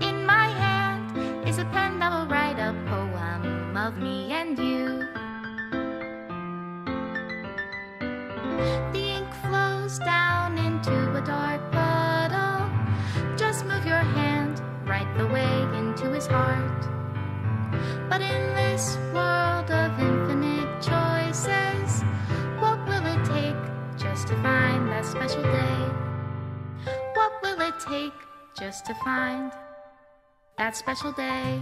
In my hand is a pen that will write a poem of me and you. The ink flows down into a dark puddle. Just move your hand right the way into his heart. But in this world of infinite choices, what will it take just to find that special day? What will it take? Just to find that special day?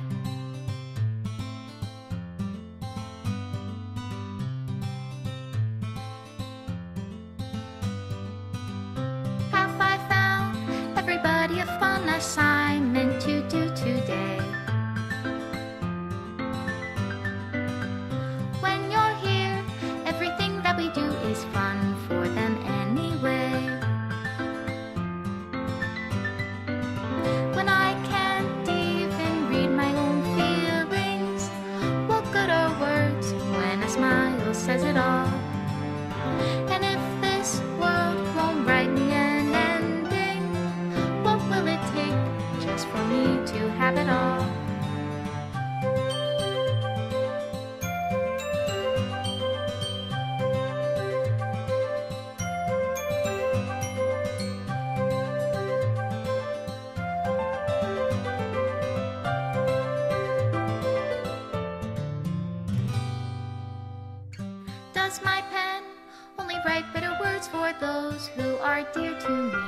Does my pen only write bitter words for those who are dear to me?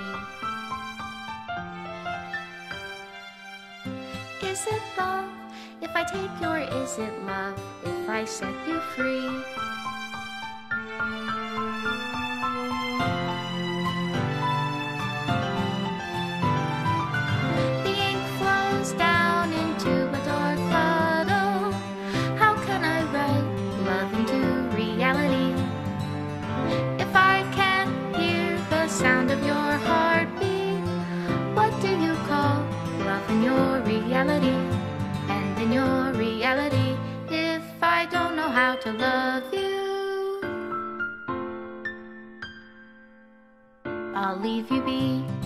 Is it love if I take you, or is it love if I set you free? Reality? And in your reality, if I don't know how to love you, I'll leave you be.